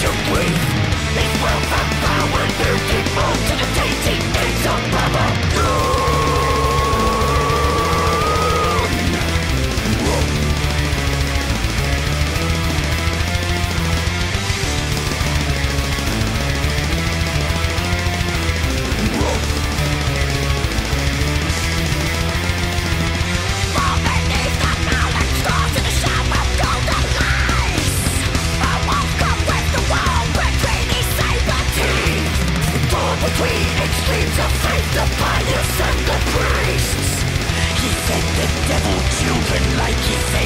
to breathe devil. Children like you say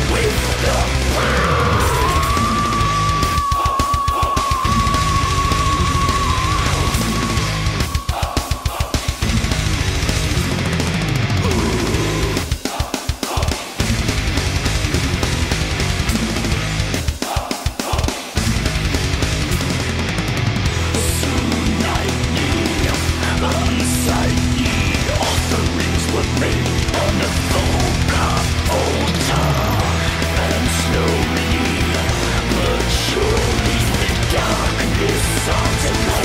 It's all